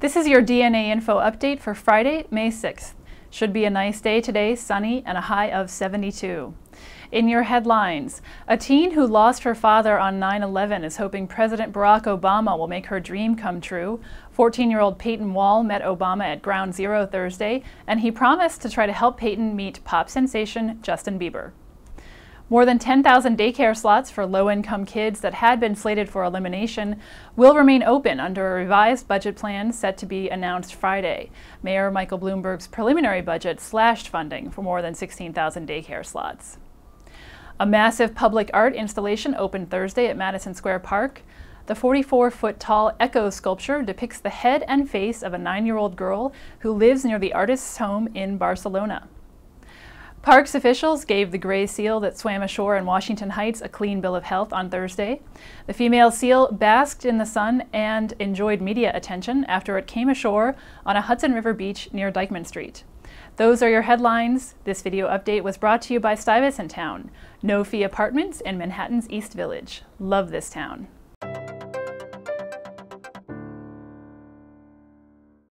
This is your DNAinfo update for Friday, May 6th. Should be a nice day today, sunny and a high of 72. In your headlines, a teen who lost her father on 9 11 is hoping President Barack Obama will make her dream come true. 14 year old Payton Wall met Obama at Ground Zero Thursday, and he promised to try to help Payton meet pop sensation Justin Bieber. More than 10,000 daycare slots for low income kids that had been slated for elimination will remain open under a revised budget plan set to be announced Friday. Mayor Michael Bloomberg's preliminary budget slashed funding for more than 16,000 daycare slots. A massive public art installation opened Thursday at Madison Square Park. The 44 foot tall Echo sculpture depicts the head and face of a nine year old girl who lives near the artist's home in Barcelona. Parks officials gave the gray seal that swam ashore in Washington Heights a clean bill of health on Thursday. The female seal basked in the sun and enjoyed media attention after it came ashore on a Hudson River beach near Dyckman Street. Those are your headlines. This video update was brought to you by Stuyvesant Town, no fee apartments in Manhattan's East Village. Love this town.